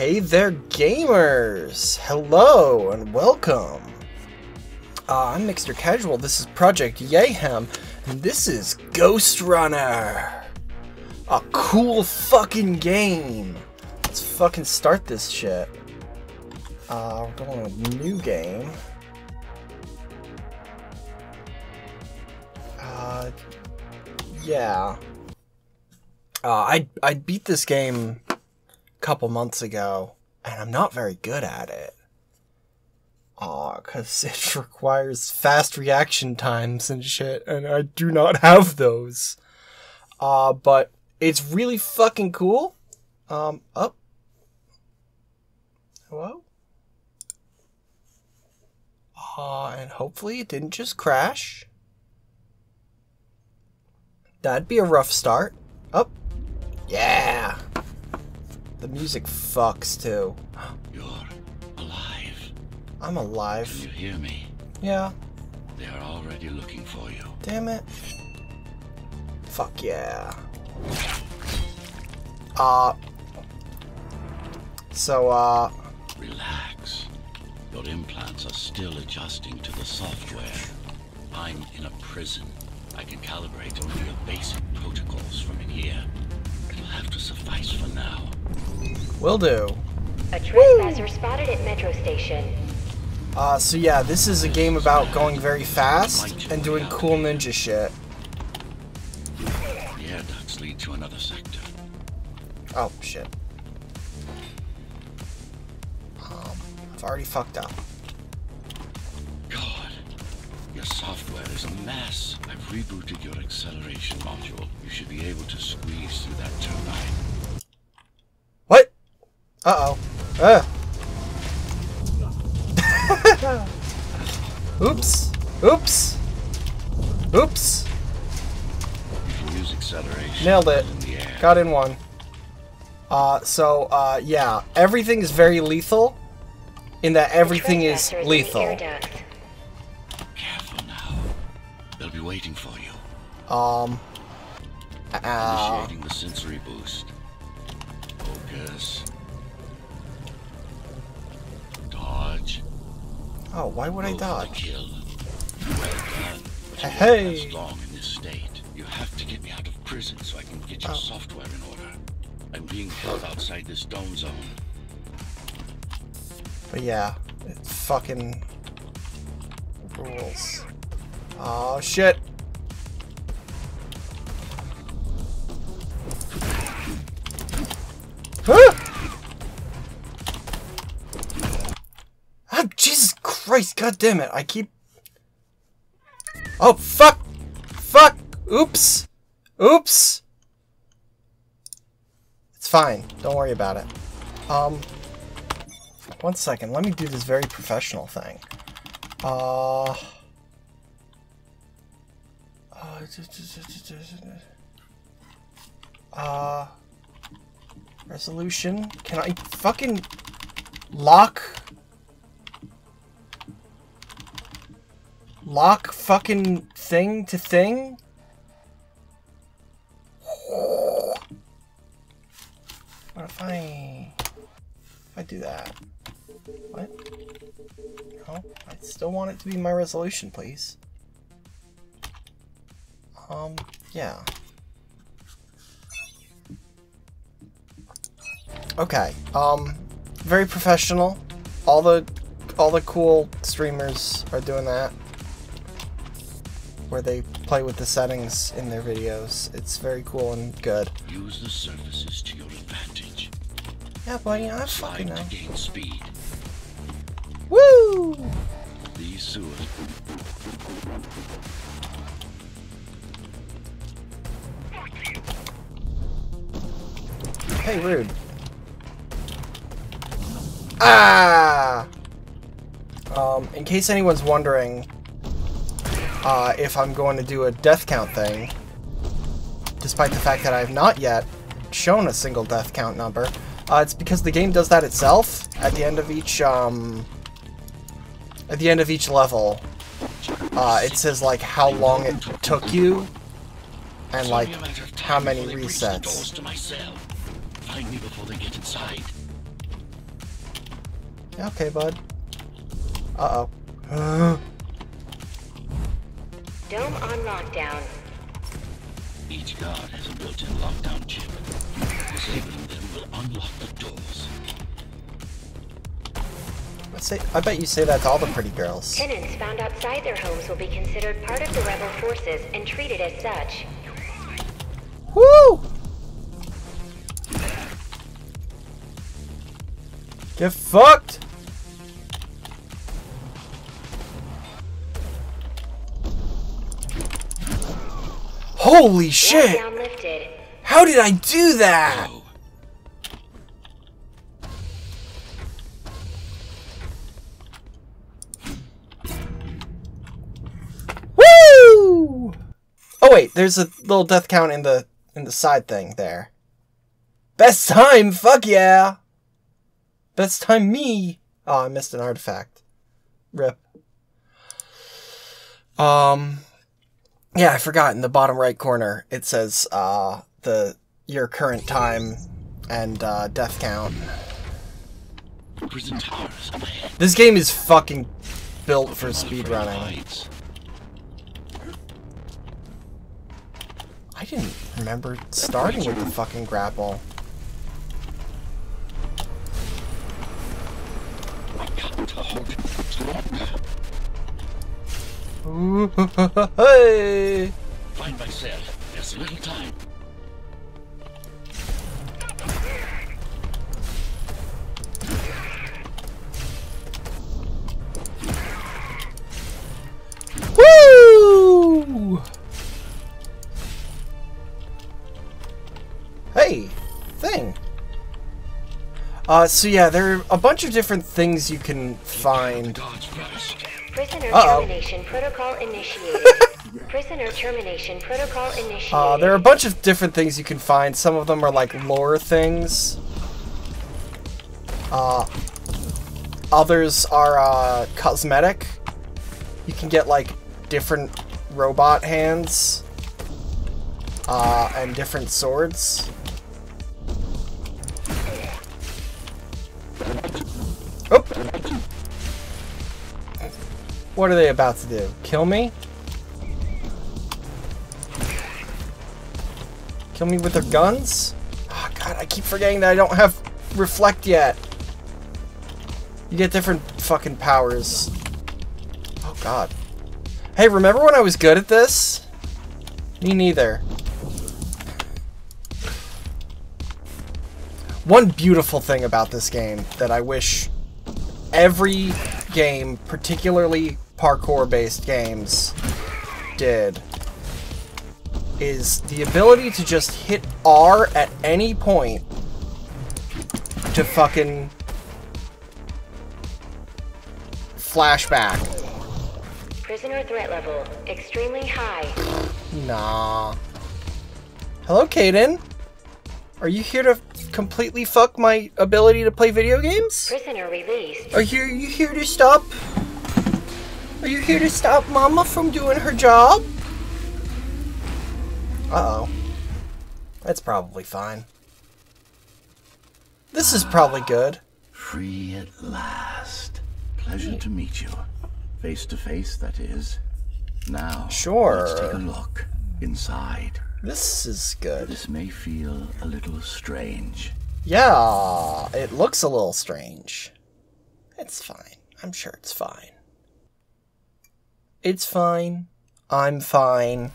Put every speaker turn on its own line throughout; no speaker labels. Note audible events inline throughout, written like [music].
Hey there, gamers! Hello and welcome. Uh, I'm Mixter Casual. This is Project Yayhem, and this is Ghostrunner. A cool fucking game. Let's fucking start this shit. Uh, we're going with new game. Uh, yeah. Uh, I I beat this game couple months ago, and I'm not very good at it. Aw, cause [laughs] it requires fast reaction times and shit, and I do not [laughs] have those. Uh, but it's really fucking cool. Um, up. Hello? Uh, and hopefully it didn't just crash. That'd be a rough start. Up. Yeah. The music fucks too.
You're alive.
I'm
Can
alive.
you hear me?
Yeah.
They are already looking for you.
Damn it. Fuck yeah. Uh. So, uh.
Relax. Your implants are still adjusting to the software. I'm in a prison. I can calibrate only your basic protocols from in here. It'll have to suffice for now.
Will do.
A trespasser spotted at Metro Station.
Uh, so yeah, this is a game about going very fast and doing cool ninja shit.
The air ducts lead to another sector.
Oh, shit. Um, I've already fucked up.
God, your software is a mess. I've rebooted your acceleration module. You should be able to squeeze through that turbine.
What? Uh-oh. Uh. [laughs] Oops. Oops. Oops.
You use acceleration.
Nailed it.
in.
Got in one. Uh, so, uh, yeah. Everything is very lethal. In that everything is
Trespasser in the
lethal.
Careful now. They'll be waiting for you.
Um. Uh,
Initiating the sensory boost. Focus.
Oh, why would I
Go
dodge?
Kill. Well done. You won't
Hey.
last long in this state. You have to get me out of prison so I can get your
Oh.
software in order. I'm being held outside this dome zone.
But yeah, it fucking rules. Oh shit. Christ, god damn it, I keep... Oh, fuck! Fuck! Oops! Oops! It's fine, don't worry about it. Um... One second, let me do this very professional thing. Uh... Uh... Uh... Resolution? Can I fucking lock... Lock fucking thing to thing? What if I... If I do that? What? No, I still want it to be my resolution, please. Um, yeah. Okay, um, very professional. All the, all the cool streamers are doing that. Where they play with the settings in their videos. It's very cool and good.
Use the surfaces to your advantage.
Yeah, buddy, I fucking know.
to gain speed.
Woo!
These sewers.
Hey, rude. Ah! Um, in case anyone's wondering uh, if I'm going to do a death count thing, despite the fact that I have not yet shown a single death count number, uh, it's because the game does that itself at the end of each, um, at the end of each level. Uh, it says, like, how long it took you, and, like, how many resets. okay, bud. Uh oh. [gasps] [gasps]
Dome on lockdown.
Each guard has a built-in lockdown chip. Disabling them will unlock the doors.
Let's say, I bet you say that to all the pretty girls.
Tenants found outside their homes will be considered part of the rebel forces and treated as such.
Woo! Get fucked! Holy shit! How did I do that?
Oh,
Woo! Oh wait, there's a little death count in the in the side thing there. Best time, fuck yeah! Best time me. Oh, I missed an artifact. Rip. Um Yeah, I forgot in the bottom right corner it says uh the your current time and uh death count. This game is fucking built for speedrunning. I didn't remember starting with the fucking grapple. [laughs] hey!
Find my cell. There's little time.
Uh, so yeah, there are a bunch of different things you can find.
Prisoner
Uh-oh.
termination protocol initiated. [laughs] Prisoner termination protocol initiated.
Uh, there are a bunch of different things you can find. Some of them are like lore things. Uh, others are uh, cosmetic. You can get like different robot hands uh, and different swords. Oh! What are they about to do? Kill me? Kill me with their guns? Oh god, I keep forgetting that I don't have reflect yet. You get different fucking powers. Oh god. Hey, remember when I was good at this? Me neither. One beautiful thing about this game that I wish every game, particularly parkour-based games, did is the ability to just hit R at any point to fucking flashback.
Prisoner threat level extremely high.
Nah. Hello, Kaden. Are you here to completely fuck my ability to play video games?
Prisoner released.
Are you, you here to stop? Are you here to stop Mama from doing her job? Uh oh. That's probably fine. This is probably good.
Free at last. Pleasure to meet you. Face to face, that is. Now,
Sure.
let's take a look inside.
This is good.
This may feel a little strange.
Yeah, it looks a little strange. It's fine. I'm sure it's fine. It's fine. I'm fine.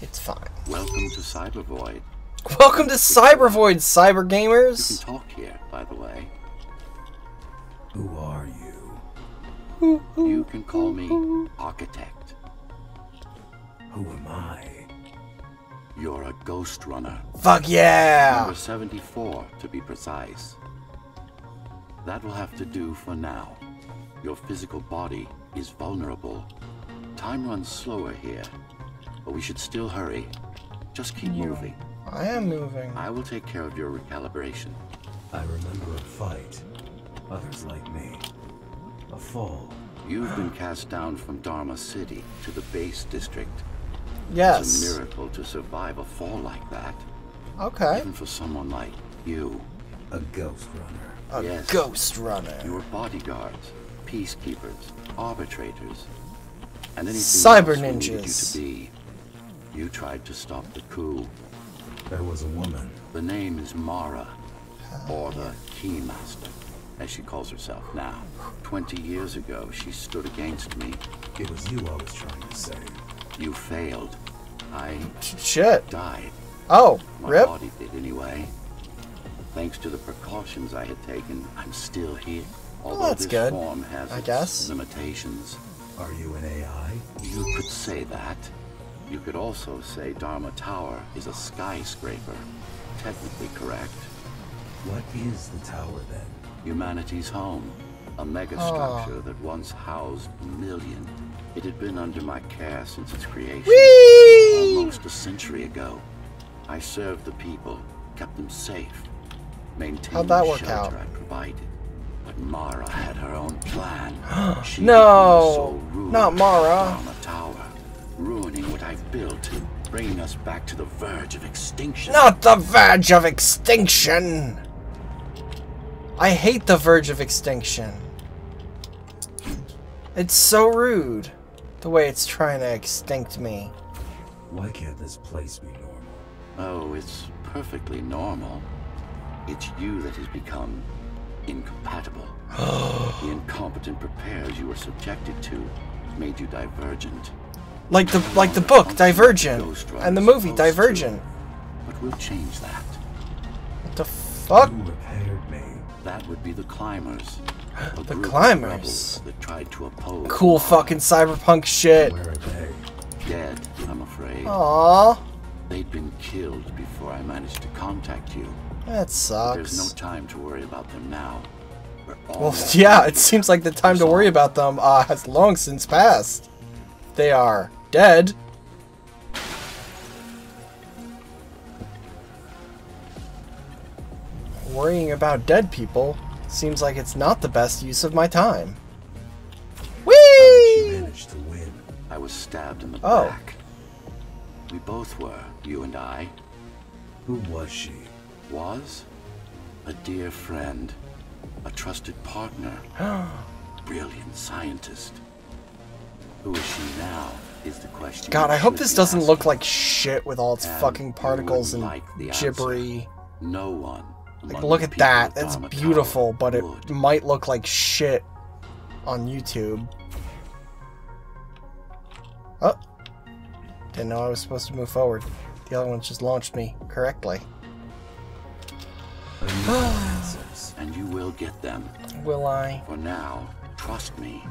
It's fine.
Welcome to Cybervoid.
Welcome to Cybervoid, cyber
You can
gamers.
talk here, by the way.
Who are you?
You can call me Architect.
Who am I?
You're a ghost runner.
Fuck yeah!
Number 74, to be precise. That will have to do for now. Your physical body is vulnerable. Time runs slower here, but we should still hurry. Just keep moving.
I am moving.
I will take care of your recalibration.
I remember a fight. Others like me. A fall.
You've been cast down from Dharma City to the base district. It's a miracle to survive a fall like that,
Okay.
even for someone like you.
A ghost runner.
A
Yes.
ghost runner.
You were bodyguards, peacekeepers, arbitrators, and anything
Cyber
else we needed you
ninjas.
to be. You tried to stop the coup.
There was a woman.
The name is Mara, or the Keymaster, as she calls herself now. Twenty years ago, she stood against me.
It was you I was trying to save.
You failed. I
Shit.
died.
Oh,
My
rip.
body did anyway. Thanks to the precautions I had taken, I'm still here. Although
that's
this
good,
form has
I
its
guess.
limitations.
Are you an AI?
You could say that. You could also say Dharma Tower is a skyscraper. Technically correct.
What is the tower then?
Humanity's home. A megastructure oh. that once housed a million. It had been under my care since its creation.
Whee!
Almost a century ago. I served the people, kept them safe, maintained
How'd that
the
work
shelter
out?
I provided. But Mara had her own plan. [gasps] She
No,
became the sole ruler
not Mara.
Dharma Tower, ruining what I've built, and bringing us back to the verge of extinction.
Not the verge of extinction. I hate the verge of extinction. It's so rude. The way it's trying to extinct me.
Why can't this place be normal?
Oh, it's perfectly normal. It's you that has become incompatible. [gasps] the incompetent repairs you were subjected to made you divergent.
Like the like the book Divergent and the movie Divergent.
But we'll change that.
What the fuck?
Who repaired me?
That would be the climbers. A [gasps]
The Climbers.
That tried to oppose
Cool fucking cyberpunk shit.
Where are they?
dead, I'm afraid.
Aww.
They'd been killed before I managed to contact you.
That sucks.
There's no time to worry about them now.
Well, yeah, it seems like the time to worry about them uh, has long since passed. They are dead. Worrying about dead people seems like it's not the best use of my time.
How did
Whee!
you manage to win?
I was stabbed in the
Oh.
back. We both were, you and I.
Who was she?
Was a dear friend, a trusted partner, [gasps] brilliant scientist. Who is she now? Is the question.
God, I hope this doesn't look like shit with all its
And
fucking particles and
wouldn't like the answer.
gibbery.
No one.
Like, look at that. That's beautiful, but it might look like shit on YouTube. Oh. Didn't know I was supposed to move forward. The other ones just launched me correctly.
I need more answers.
And you will get them.
Will I?
For now, trust me.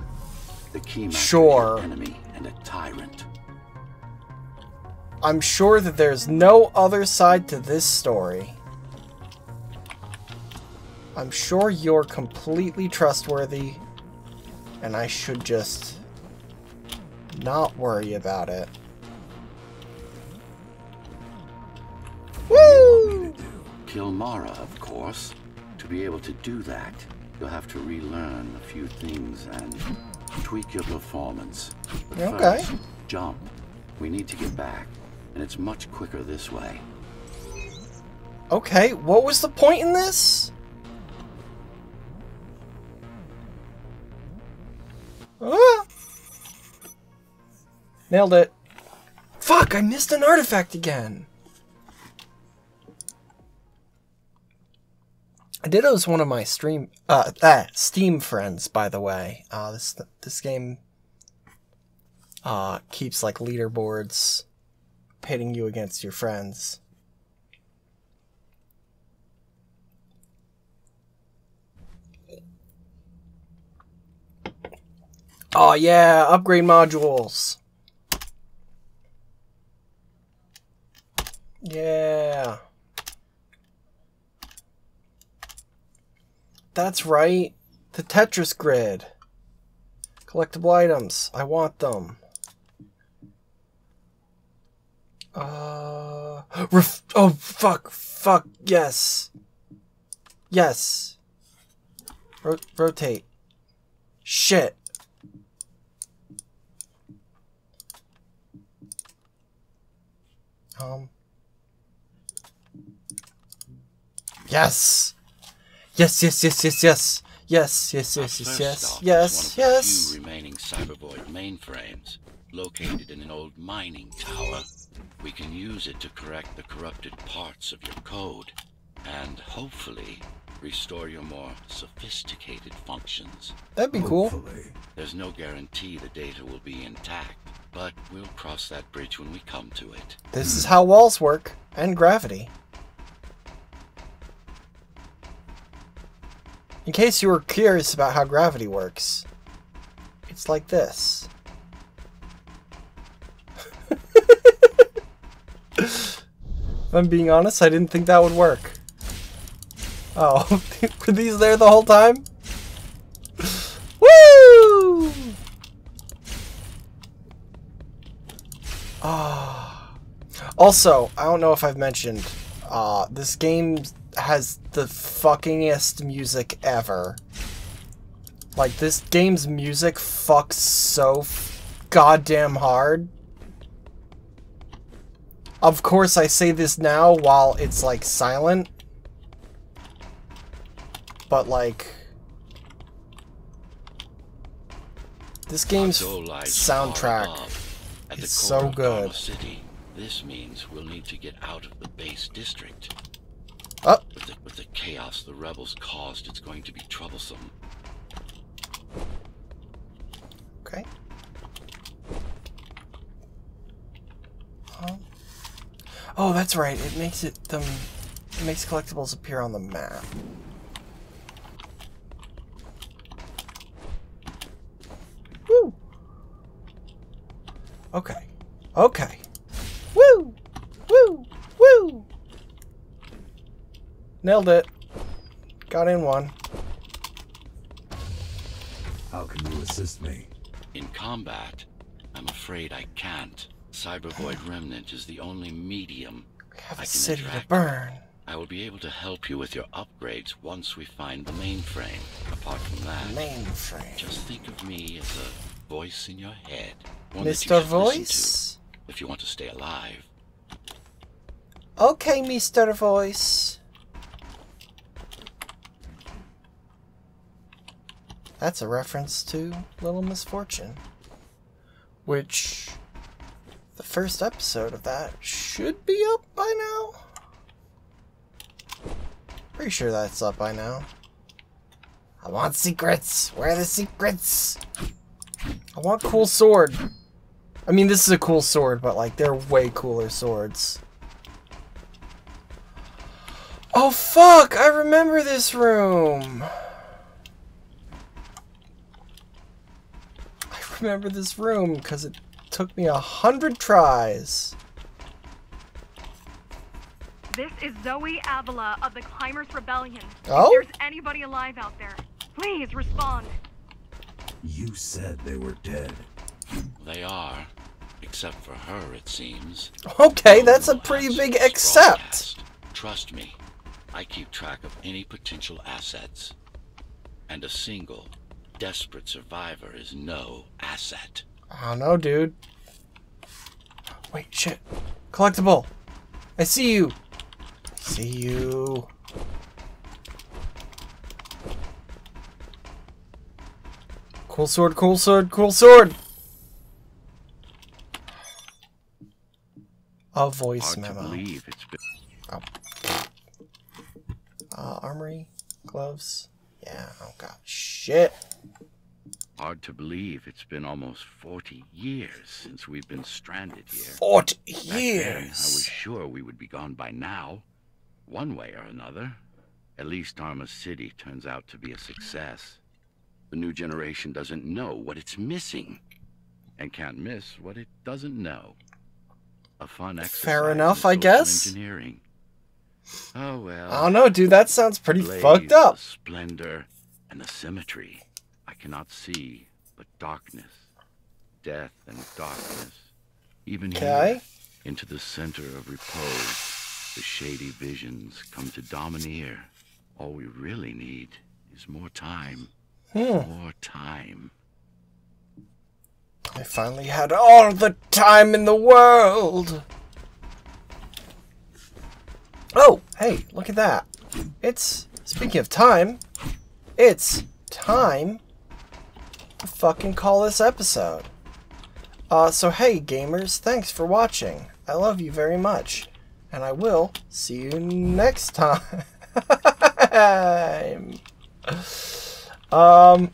The is
Sure.
your enemy and a tyrant.
I'm sure that there's no other side to this story. I'm sure you're completely trustworthy, and I should just not worry about it. Woo!
Me to do.
Kill Mara, of course. To be able to do that, you'll have to relearn a few things and tweak your performance. But
Okay.
first, jump. We need to get back, and it's much quicker this way.
Okay, what was the point in this? Nailed it. Fuck, I missed an artifact again. I did was one of my stream uh ah, Steam friends, by the way. Uh this this game uh keeps like leaderboards pitting you against your friends. Oh yeah, upgrade modules. Yeah. That's right. The Tetris grid. Collectible items. I want them. Uh oh fuck fuck yes. Yes. Ro- rotate. Shit. Um. Yes. Yes, yes, yes, yes, yes. Yes, yes,
Our
yes, yes,
first
yes,
stop
yes,
one of the
yes.
few remaining Cybervoid mainframes, located in an old mining tower. We can use it to correct the corrupted parts of your code, and hopefully restore your more sophisticated functions.
That'd be cool.
Hopefully.
There's no guarantee the data will be intact, but we'll cross that bridge when we come to it.
This is how walls work, and gravity. In case you were curious about how gravity works, it's like this. [laughs] if I'm being honest, I didn't think that would work. Oh, [laughs] were these there the whole time? [laughs] Woo! Ah. Also, I don't know if I've mentioned, uh, this game has the fuckingest music ever. Like, this game's music fucks so f- goddamn hard. Of course, I say this now while it's, like, silent. But, like... This game's
Our goal lies far
soundtrack
above, at the
is so good.
City. This means we'll need to get out of the base district.
Oh,
With the, with the chaos the rebels caused, it's going to be troublesome.
Okay. Oh. Oh, that's right. It makes it them. It makes collectibles appear on the map. Woo. Okay. Okay. Woo. Woo. Woo. Nailed it. Got in one.
How can you assist me?
In combat, I'm afraid I can't. Cybervoid Remnant is the only medium
We have
I
a
can
city to burn.
I will be able to help you with your upgrades once we find the mainframe. Apart from that,
Mainframe.
just think of me as a voice in your head. one that you
Mr. Voice?
to if you want to stay alive.
Okay, Mr. Voice. That's a reference to Little Misfortune. Which. The first episode of that should be up by now. Pretty sure that's up by now. I want secrets. Where are the secrets? I want cool sword. I mean, this is a cool sword, but like, they're way cooler swords. Oh fuck! I remember this room! I remember this room because it took me a hundred tries.
This is Zoe Avila of the Climbers Rebellion.
Oh?
If there's anybody alive out there, please respond.
You said they were dead.
They are. Except for her, it seems.
Okay,
No
that's a pretty big
except. Trust me, I keep track of any potential assets. And a single, desperate survivor is no asset.
I don't know, dude. Wait, shit. Collectible. I see you. I see you. Cool sword, cool sword, cool sword. A voice
Hard to
memo.
believe it's been.
Uh, armory, gloves. Yeah, god, shit.
Hard to believe it's been almost 40 years since we've been stranded here.
Forty
years? then, I was sure we would be gone by now, one way or another. At least Dharma City turns out to be a success. The new generation doesn't know what it's missing, and can't miss what it doesn't know. A fun exercise.
Fair enough, I guess.
Engineering. Oh well.
I don't know, dude. That sounds pretty
blaze,
fucked up.
The splendor and the symmetry. I cannot see but darkness, death and darkness. Even
Okay.
here, into the center of repose, the shady visions come to domineer. All we really need is more time.
Hmm.
More time.
I finally had all the time in the world. Oh, hey, look at that. It's speaking of time, it's time to fucking call this episode. Uh, so hey, gamers, thanks for watching. I love you very much. And I will see you next time. [laughs] um,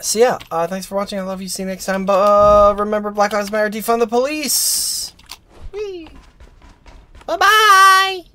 so yeah, uh, thanks for watching. I love you. See you next time. But uh, remember, Black Lives Matter, defund the police. Bye-bye.